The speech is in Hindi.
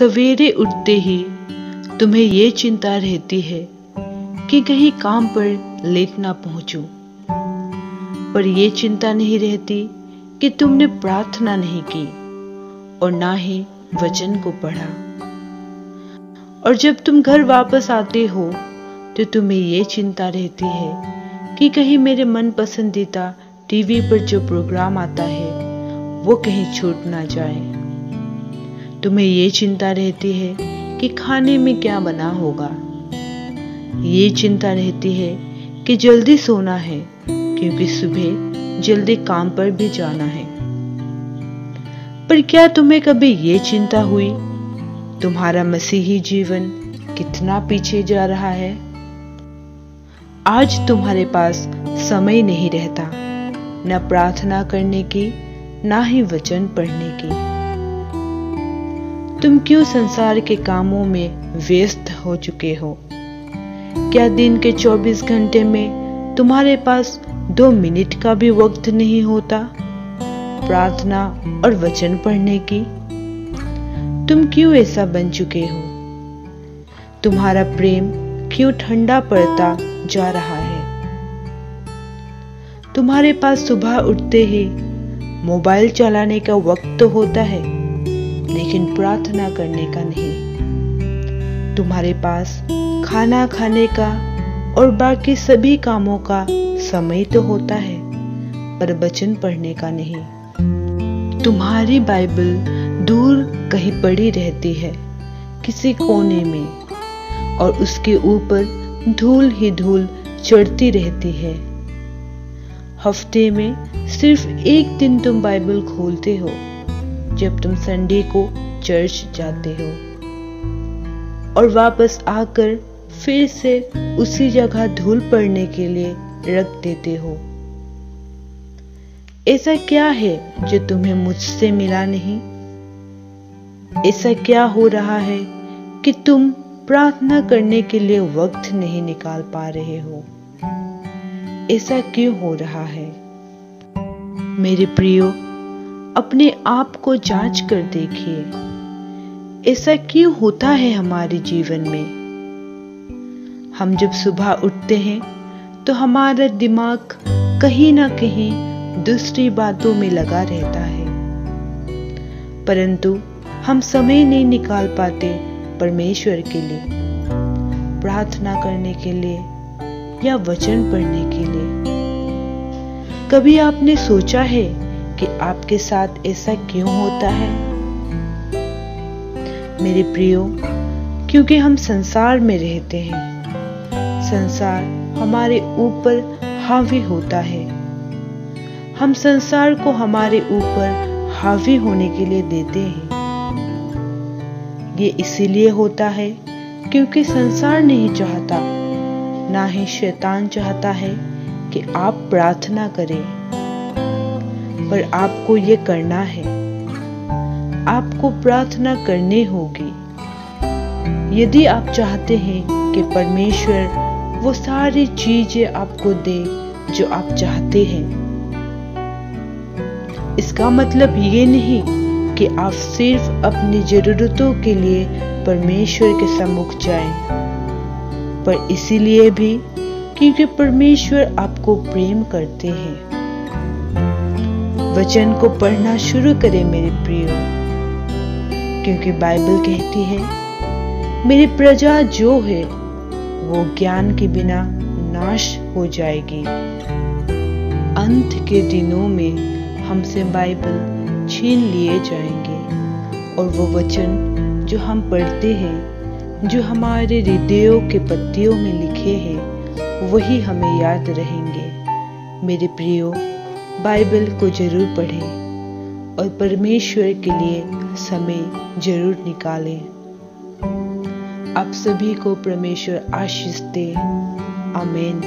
सवेरे उठते ही तुम्हें ये चिंता रहती है कि कहीं काम पर लेट ना पहुंचूं। पर यह चिंता नहीं रहती कि तुमने प्रार्थना नहीं की और ना ही वचन को पढ़ा। और जब तुम घर वापस आते हो तो तुम्हें यह चिंता रहती है कि कहीं मेरे मन पसंदीदा टीवी पर जो प्रोग्राम आता है, वो कहीं छूट ना जाए। तुम्हें ये चिंता रहती है कि खाने में क्या बना होगा। ये चिंता रहती है कि जल्दी सोना है, क्योंकि सुबह जल्दी काम पर भी जाना है। पर क्या तुम्हें कभी ये चिंता हुई? तुम्हारा मसीही जीवन कितना पीछे जा रहा है? आज तुम्हारे पास समय नहीं रहता, न प्रार्थना करने की, ना ही वचन पढ़ने की। तुम क्यों संसार के कामों में व्यस्त हो चुके हो? क्या दिन के 24 घंटे में तुम्हारे पास दो मिनट का भी वक्त नहीं होता? प्रार्थना और वचन पढ़ने की? तुम क्यों ऐसा बन चुके हो? तुम्हारा प्रेम क्यों ठंडा पड़ता जा रहा है? तुम्हारे पास सुबह उठते ही मोबाइल चलाने का वक्त तो होता है। लेकिन प्रार्थना करने का नहीं। तुम्हारे पास खाना खाने का और बाकी सभी कामों का समय तो होता है, पर वचन पढ़ने का नहीं। तुम्हारी बाइबल दूर कहीं पड़ी रहती है किसी कोने में और उसके ऊपर धूल ही धूल चढ़ती रहती है। हफ़्ते में सिर्फ़ एक दिन तुम बाइबल खोलते हो जब तुम संडे को चर्च जाते हो और वापस आकर फिर से उसी जगह धूल पड़ने के लिए रख देते हो। ऐसा क्या है जो तुम्हें मुझसे मिला नहीं? ऐसा क्या हो रहा है कि तुम प्रार्थना करने के लिए वक्त नहीं निकाल पा रहे हो? ऐसा क्यों हो रहा है? मेरे प्रियो अपने आप को जाँच कर देखिए। ऐसा क्यों होता है हमारे जीवन में? हम जब सुबह उठते हैं तो हमारा दिमाग कहीं ना कहीं दूसरी बातों में लगा रहता है। परंतु हम समय नहीं निकाल पाते परमेश्वर के लिए, प्रार्थना करने के लिए या वचन पढ़ने के लिए। कभी आपने सोचा है कि आपके साथ ऐसा क्यों होता है? मेरे प्रियो, क्योंकि हम संसार में रहते हैं, संसार हमारे ऊपर हावी होता है। हम संसार को हमारे ऊपर हावी होने के लिए देते हैं। ये इसीलिए होता है क्योंकि संसार नहीं चाहता, ना ही शैतान चाहता है कि आप प्रार्थना करें। पर आपको ये करना है। आपको प्रार्थना करनी होगी। यदि आप चाहते हैं कि परमेश्वर वो सारी चीज़ें आपको दे जो आप चाहते हैं। इसका मतलब ये नहीं कि आप सिर्फ़ अपनी जरूरतों के लिए परमेश्वर के सम्मुख जाएँ, पर इसीलिए भी क्योंकि परमेश्वर आपको प्रेम करते हैं। वचन को पढ़ना शुरू करें मेरे प्रियो। क्योंकि बाइबल कहती है, मेरी प्रजा जो है, वो ज्ञान के बिना नाश हो जाएगी। अंत के दिनों में हमसे बाइबल छीन लिए जाएँगे, और वो वचन जो हम पढ़ते हैं, जो हमारे हृदयों के पत्तियों में लिखे हैं, वही हमें याद रहेंगे। मेरे प्रियो बाइबल को ज़रूर पढ़ें और परमेश्वर के लिए समय ज़रूर निकालें। आप सभी को परमेश्वर आशीष दे। आमीन।